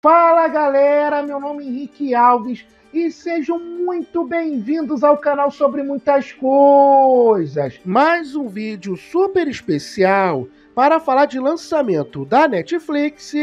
Fala galera, meu nome é Henrique Alves e sejam muito bem-vindos ao canal sobre muitas coisas. Mais um vídeo super especial para falar de lançamento da Netflix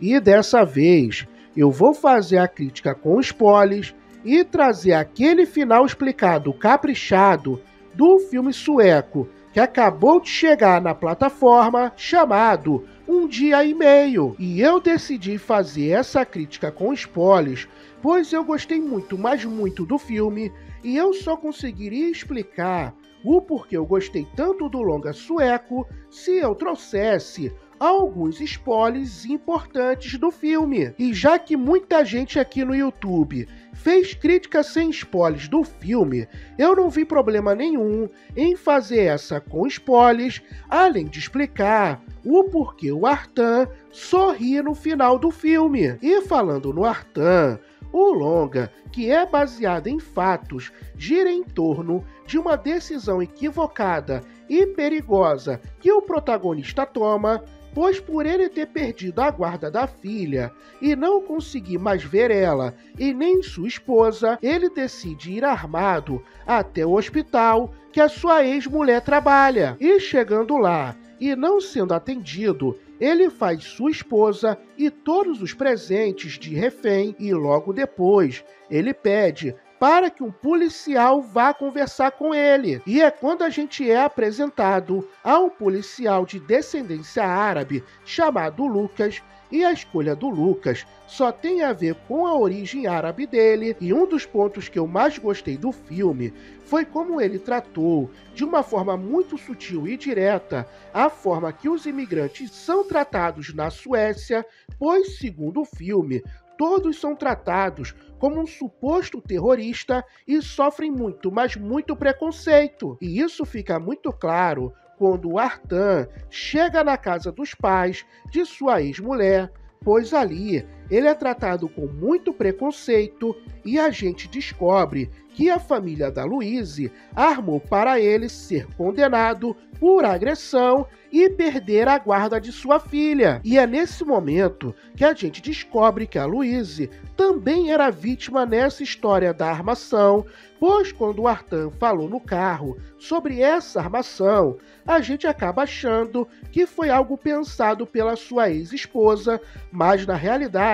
e dessa vez eu vou fazer a crítica com spoilers e trazer aquele final explicado caprichado do filme sueco que acabou de chegar na plataforma chamado Um Dia e Meio. E eu decidi fazer essa crítica com spoilers, pois eu gostei muito, mas muito do filme, e eu só conseguiria explicar o porquê eu gostei tanto do longa sueco se eu trouxesse alguns spoilers importantes do filme. E já que muita gente aqui no YouTube fez críticas sem spoilers do filme, eu não vi problema nenhum em fazer essa com spoilers, além de explicar o porquê o Artan sorri no final do filme. E falando no Artan, o longa, que é baseado em fatos, gira em torno de uma decisão equivocada e perigosa que o protagonista toma pois por ele ter perdido a guarda da filha e não conseguir mais ver ela e nem sua esposa, ele decide ir armado até o hospital que a sua ex-mulher trabalha. E chegando lá e não sendo atendido, ele faz sua esposa e todos os presentes de refém e logo depois ele pede para que um policial vá conversar com ele. E é quando a gente é apresentado a um policial de descendência árabe chamado Lucas. E a escolha do Lucas só tem a ver com a origem árabe dele, e um dos pontos que eu mais gostei do filme foi como ele tratou, de uma forma muito sutil e direta, a forma que os imigrantes são tratados na Suécia, pois, segundo o filme, todos são tratados como um suposto terrorista e sofrem muito, mas muito preconceito. E isso fica muito claro quando Artan chega na casa dos pais de sua ex-mulher, pois ali ele é tratado com muito preconceito e a gente descobre que a família da Louise armou para ele ser condenado por agressão e perder a guarda de sua filha. E é nesse momento que a gente descobre que a Louise também era vítima nessa história da armação, pois quando o Artan falou no carro sobre essa armação, a gente acaba achando que foi algo pensado pela sua ex-esposa, mas na realidade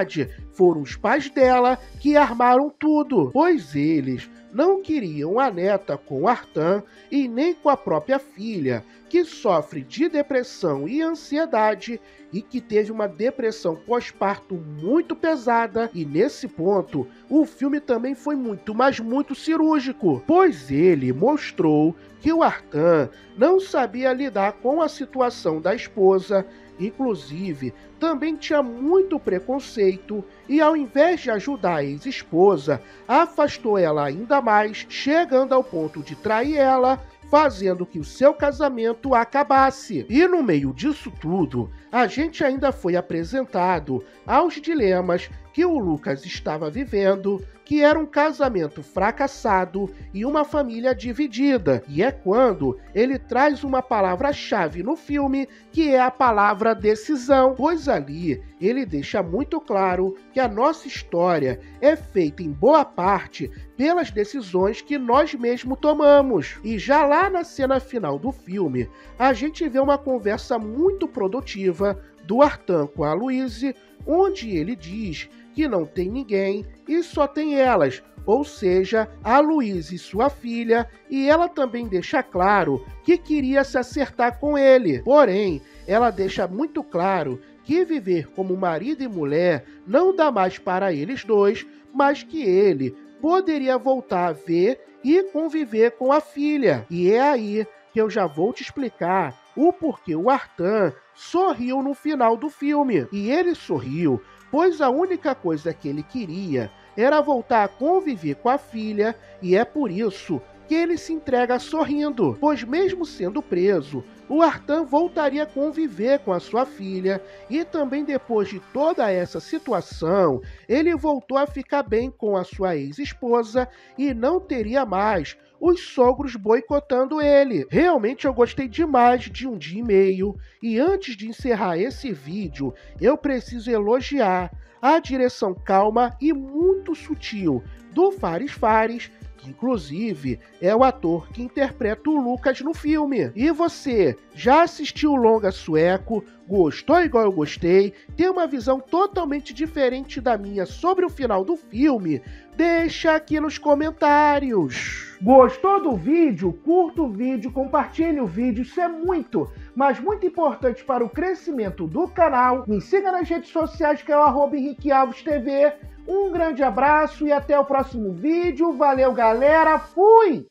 foram os pais dela que armaram tudo, pois eles não queriam a neta com Artan e nem com a própria filha, que sofre de depressão e ansiedade e que teve uma depressão pós-parto muito pesada. E nesse ponto, o filme também foi muito, mas muito cirúrgico, pois ele mostrou que o Artan não sabia lidar com a situação da esposa Inclusive, também tinha muito preconceito e, ao invés de ajudar a ex-esposa, afastou ela ainda mais, chegando ao ponto de trair ela fazendo que o seu casamento acabasse. E no meio disso tudo, a gente ainda foi apresentado aos dilemas que o Lucas estava vivendo, que era um casamento fracassado e uma família dividida. E é quando ele traz uma palavra-chave no filme, que é a palavra decisão, pois ali ele deixa muito claro que a nossa história é feita em boa parte pelas decisões que nós mesmos tomamos. E já lá na cena final do filme, a gente vê uma conversa muito produtiva do Artan com a Louise, onde ele diz que não tem ninguém e só tem elas, ou seja, a Luísa e sua filha, e ela também deixa claro que queria se acertar com ele. Porém, ela deixa muito claro que viver como marido e mulher não dá mais para eles dois, mas que ele poderia voltar a ver e conviver com a filha. E é aí que eu já vou te explicar o porquê o Artan sorriu no final do filme. E ele sorriu pois a única coisa que ele queria era voltar a conviver com a filha, e é por isso que ele se entrega sorrindo, pois mesmo sendo preso, o Artan voltaria a conviver com a sua filha e também depois de toda essa situação, ele voltou a ficar bem com a sua ex-esposa e não teria mais os sogros boicotando ele. Realmente eu gostei demais de um dia e meio. E antes de encerrar esse vídeo, eu preciso elogiar a direção calma e muito sutil do Fares Fares que inclusive é o ator que interpreta o Lucas no filme. E você, já assistiu o longa sueco? Gostou igual eu gostei? Tem uma visão totalmente diferente da minha sobre o final do filme? Deixa aqui nos comentários. Gostou do vídeo? Curta o vídeo, compartilhe o vídeo, isso é muito, mas muito importante para o crescimento do canal. Me siga nas redes sociais que é o arroba Henrique Alves TV um grande abraço e até o próximo vídeo. Valeu, galera. Fui!